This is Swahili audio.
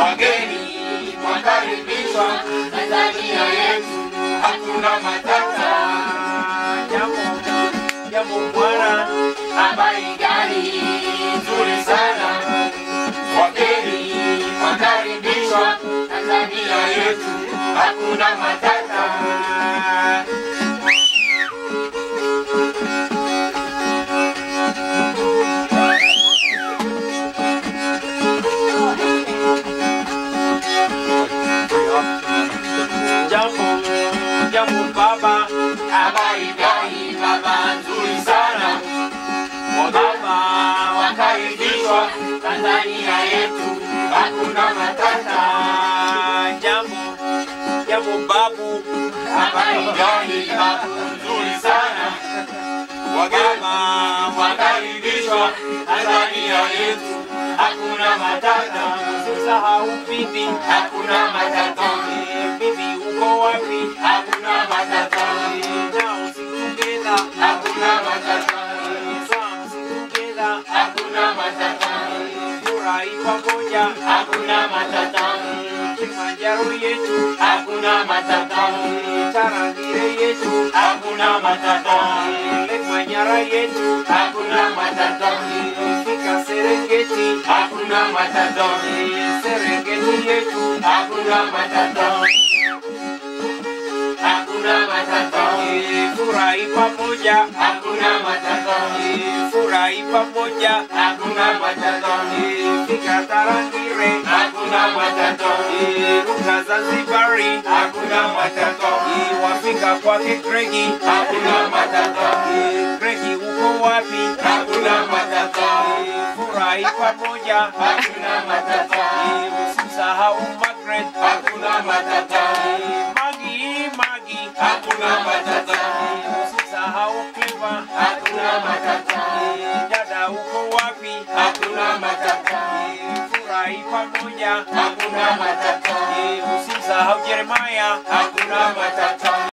wageni wakaribishwa Tanzania yetu, hakuna matata. Jambo bwana, Habari gani nzuri sana, wageni wakaribishwa Tanzania yetu, hakuna matata. Jambo baba, Habari gani baba, nzuri sana, baba, wakaribishwa Tanzania yetu, hakuna matata. jambo, jambo babu, babu, nzuri sana, wageni wakaribishwa Tanzania yetu, hakuna matata, usisahau bibi, hakuna matata, matata, furahi pamoja, hakuna matata, Kilimanjaro yetu, hakuna matata, Tarangire yetu, hakuna matata, Manyara yetu, hakuna matata, fika Serengeti, hakuna matata, Serengeti yetu, hakuna matata, hakuna matata, furahi pamoja, hakuna matata, Eh, furahi pamoja, hakuna matata, fika Tarangire, hakuna matata, Ruka Zanzibari, hakuna matata, wafika kwake Gregi, hakuna matata, Gregi uko wapi? hakuna matata, furahi pamoja, hakuna matata, usisahau Margaret, hakuna matata, Magi, Magi, hakuna matata, wapi? hakuna matata, furahi pamoja, hakuna matata, usisahau Jeremaya, hakuna matata.